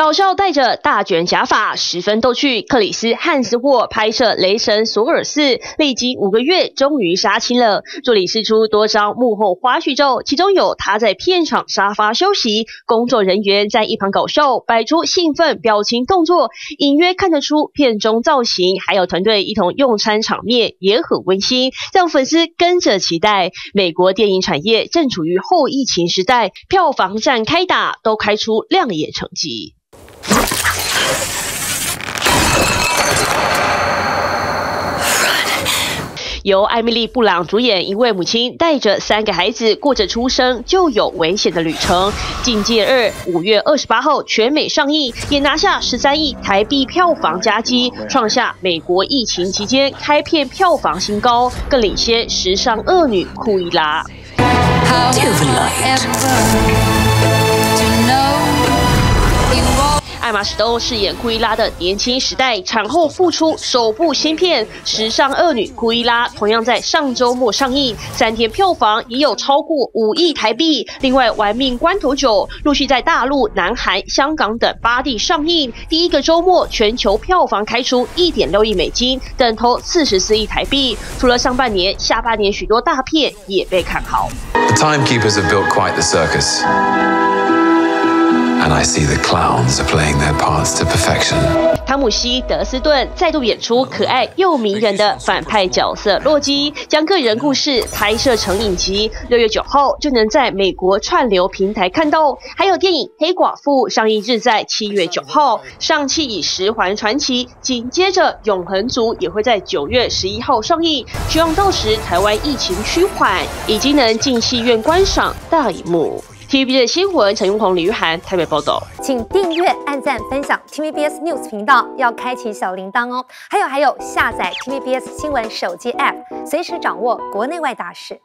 搞笑带着大卷假发，十分逗趣。克里斯·汉斯沃拍摄《雷神索尔四》，历经五个月，终于杀青了。助理释出多张幕后花絮照，其中有他在片场沙发休息，工作人员在一旁搞笑，摆出兴奋表情动作，隐约看得出片中造型，还有团队一同用餐场面也很温馨，让粉丝跟着期待。美国电影产业正处于后疫情时代，票房战开打，都开出亮眼成绩。由艾米丽·布朗主演，一位母亲带着三个孩子过着出生就有危险的旅程。《境界二》五月二十八号全美上映，也拿下十三亿台币票房佳绩，创下美国疫情期间开片票房新高，更领先时尚恶女库伊拉。艾玛·史东饰演库伊拉的年轻时代，产后复出首部新片《时尚恶女库伊拉》，同样在上周末上映，三天票房已有超过五亿台币。另外，《玩命关头九》陆续在大陆、南韩、香港等八地上映，第一个周末全球票房开出一点六亿美金，等同四十四亿台币。除了上半年，下半年许多大片也被看好。The timekeepers have built quite the circus. And I see the clowns are playing their parts to perfection. 汤姆希·德斯顿再度演出可爱又迷人的反派角色洛基，将个人故事拍摄成影集，六月九号就能在美国串流平台看到。还有电影《黑寡妇》上映日在七月九号，上汽以十环传奇，紧接着《永恒族》也会在九月十一号上映。希望到时台湾疫情趋缓，已经能进戏院观赏大荧幕。TVB 的新闻，陈永红、李玉涵台北报道，请订阅、按赞、分享 TVBS News 频道，要开启小铃铛哦。还有还有，下载 TVBS 新闻手机 App，随时掌握国内外大事。